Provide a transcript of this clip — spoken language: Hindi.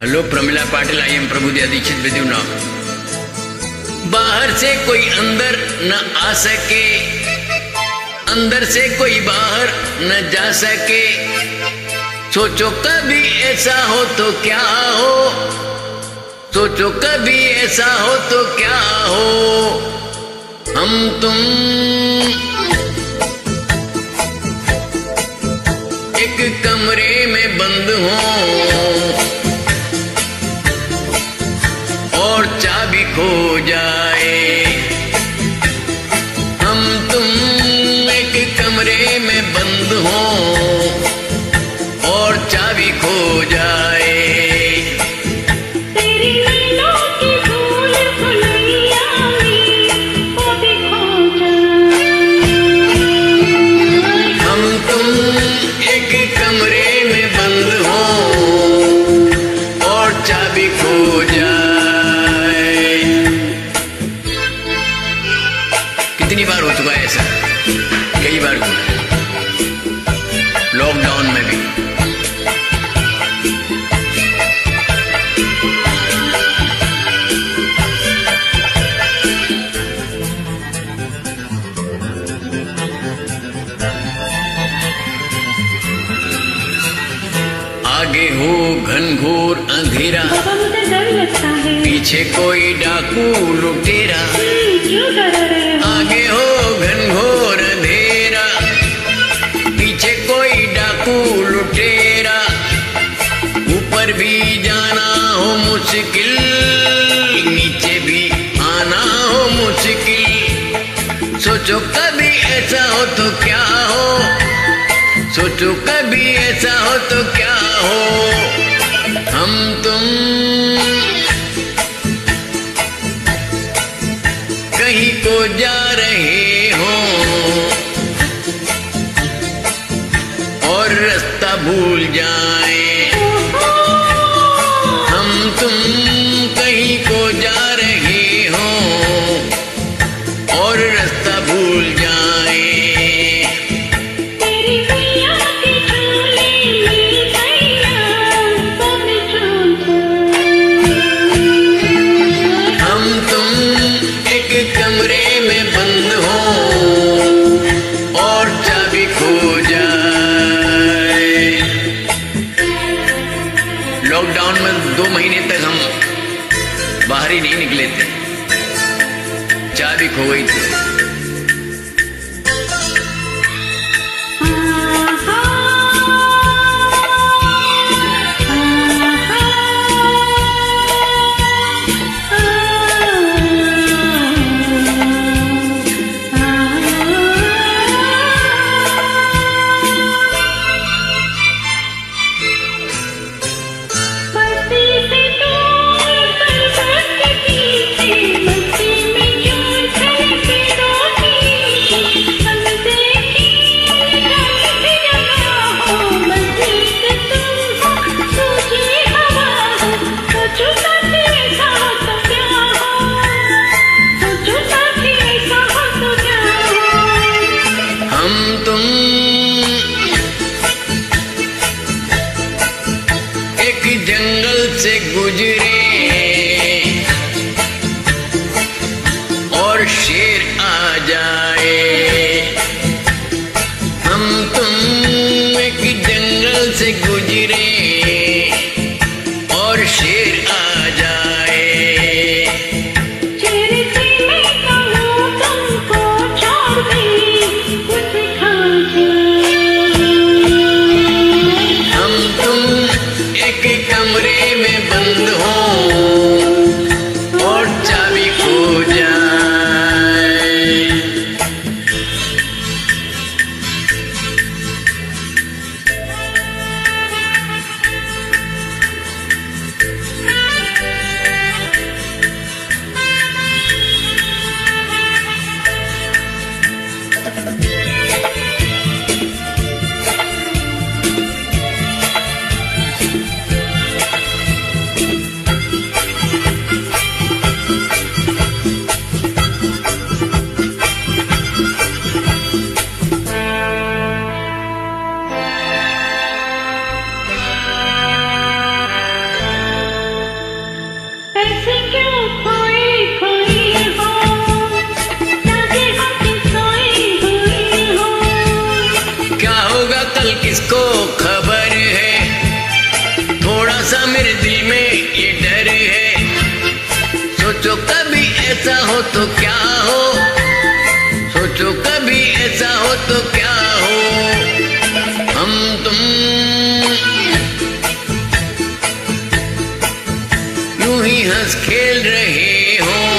Hello Pramila Patil, I am Prabhu Dikshit with you now. बाहर से कोई अंदर न आ सके, अंदर से कोई बाहर न जा सके। सोचो कभी ऐसा हो तो क्या हो, सोचो कभी ऐसा हो तो क्या हो। हम तुम एक कमरे में बंद हो। और चाबी खो जाए। हम तुम एक कमरे में बंद हो और चाबी खो जाए। कितनी बार हो चुका है ऐसा कई बार हुआ लॉकडाउन में भी आगे हो घनघोर अंधेरा। डर लगता है। पीछे कोई डाकू लुटेरा। क्यों डर रहे हो? आगे हो घनघोर अंधेरा। पीछे कोई डाकू लुटेरा। ऊपर भी जाना हो मुश्किल नीचे भी आना हो मुश्किल। सोचो कभी ऐसा हो तो क्या हो? सोचो कभी ऐसा हो तो क्या हो? रास्ता भूल जाए। हम तुम कहीं को जा रहे हो और रास्ता भूल जाए। नहीं निकले थे। चाबी खो गई थी। take good. Bye. किसको खबर है? थोड़ा सा मेरे दिल में ये डर है। सोचो कभी ऐसा हो तो क्या हो? सोचो कभी ऐसा हो तो क्या हो? हम तुम यूँ ही हंस खेल रहे हो।